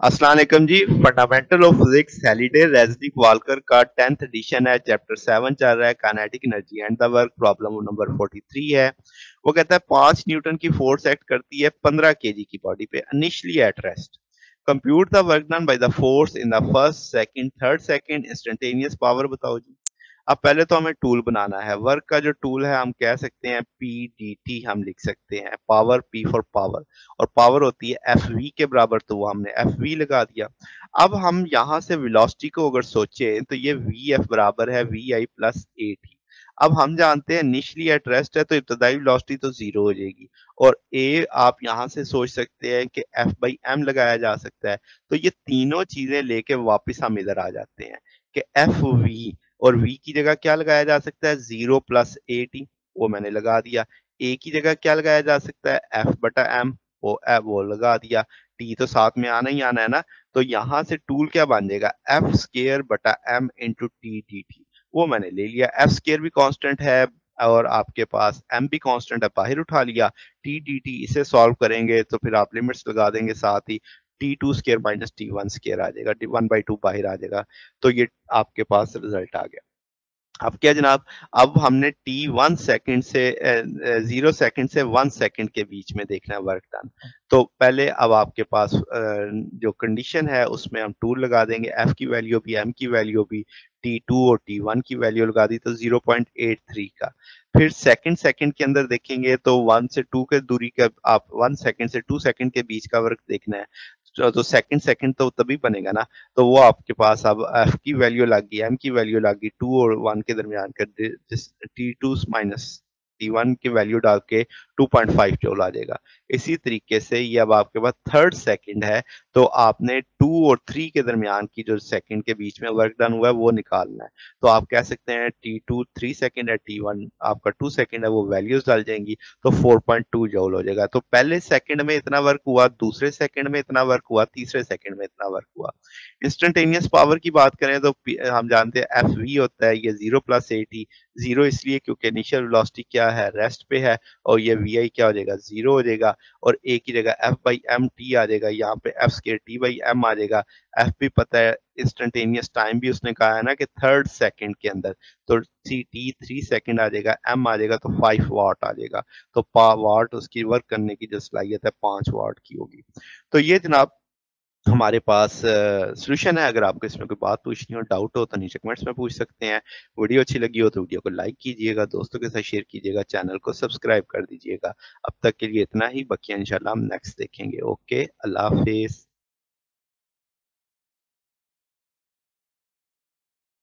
वालेकुम जी। Fundamental of physics Halliday Resnick Walker का tenth edition है चैप्टर सेवन चल रहा है kinetic energy and the work problem number 43 है। वो कहता है, पाँच न्यूटन की फोर्स एक्ट करती है 15 केजी की बॉडी पे initially at rest compute the work done by the force in the first second third second instantaneous power बताओ जी। अब पहले तो हमें टूल बनाना है। वर्क का जो टूल है, हम कह सकते हैं पी डी टी हम लिख सकते हैं। पावर पी फॉर पावर और पावर होती है एफ़ वी के बराबर तो वो हमने एफ़ वी लगा दिया। अब हम यहाँ से वेलोसिटी को अगर सोचे तो ये वी एफ़ बराबर है V I plus A T अब हम जानते हैं निचली एट रेस्ट है तो इब्तदाई वेलोसिटी तो ज़ीरो हो जाएगी और ए आप यहाँ से सोच सकते हैं कि एफ़ बाई एम लगाया जा सकता है। तो ये तीनों चीज़ें लेके वापस हम इधर आ जाते हैं कि एफ़ वी और v की जगह क्या लगाया जा सकता है? ज़ीरो प्लस ए टी वो मैंने लगा दिया। A की जगह क्या लगाया जा सकता है? F बटा m वो f वो लगा दिया। T तो साथ में आना ही आना है ना? तो यहाँ से टूल क्या बन जाएगा? एफ़ स्केयर बटा M into T D T वो मैंने ले लिया। एफ़ स्केयर भी कांस्टेंट है और आपके पास m भी कांस्टेंट है बाहर उठा लिया। टी डी टी इसे सॉल्व करेंगे तो फिर आप लिमिट्स लगा देंगे साथ ही। T two square minus T one square आ जाएगा वन बाई टू बाहर आ जाएगा तो ये आपके पास रिज़ल्ट आ गया। अब क्या जनाब, अब हमने टी वन सेकंड से ज़ीरो सेकंड से वन सेकंड के बीच में देखना है वर्क डन तो पहले अब आपके पास जो कंडीशन है, उसमें हम टू लगा देंगे एफ़ की वैल्यू भी एम की वैल्यू भी टी टू और टी वन की वैल्यू लगा दी तो ज़ीरो पॉइंट एट थ्री का। फिर सेकंड सेकंड के अंदर देखेंगे तो वन से टू के दूरी का, आप वन सेकंड से टू सेकंड के बीच का वर्क देखना है। तो सेकंड सेकंड तो तभी बनेगा ना। तो वो आपके पास अब एफ़ की वैल्यू लग गई एम की वैल्यू लग गई टू और वन के दरमियान का टी टू माइनस वन की वैल्यू डाल के 2.5 जूल आ जाएगा इसी तरीके से ये अब आपके पास थर्ड सेकंड है तो आपने टू और थ्री के दरमियान की जो सेकंड के बीच में वर्क डन हुआ है, वो निकालना है। तो आप कह सकते हैं टी टू थ्री सेकेंड है टी वन आपका टू सेकेंड है, वो वैल्यूज़ डाल जाएँगी तो 4.2 जूल हो जाएगा। तो पहले सेकंड में इतना वर्क हुआ, दूसरे सेकंड में इतना वर्क हुआ, तीसरे सेकंड में इतना वर्क हुआ। इंस्टेंटेनियस पावर की बात करें तो हम जानते हैं एफ़ वी होता है, ये ज़ीरो प्लस एटी ज़ीरो इसलिए क्योंकि इनिशियल वेलोसिटी क्या है रेस्ट पे है और ये वी आई क्या हो जाएगा? ज़ीरो हो जाएगा और ए की जगह एफ़ बाई एम टी आ जाएगा। यहाँ पे F square T by M आ जाएगा। एफ़ भी पता है इंस्टेंटेनियस टाइम भी उसने कहा है ना कि थर्ड सेकंड के अंदर। तो सी टी थ्री सेकंड आ जाएगा एम आ जाएगा तो फाइव वाट आ जाएगा। तो पा वाट उसकी वर्क करने की जो सलाहियत है पाँच वाट की होगी। तो ये जनाब हमारे पास सोल्यूशन है। अगर आपको इसमें कोई बात पूछनी हो डाउट हो तो नीचे कमेंट्स में पूछ सकते हैं। वीडियो अच्छी लगी हो तो वीडियो को लाइक कीजिएगा, दोस्तों के साथ शेयर कीजिएगा चैनल को सब्सक्राइब कर दीजिएगा। अब तक के लिए इतना ही। बाकी इंशाल्लाह हम नेक्स्ट देखेंगे। ओके अल्लाह हाफिज़।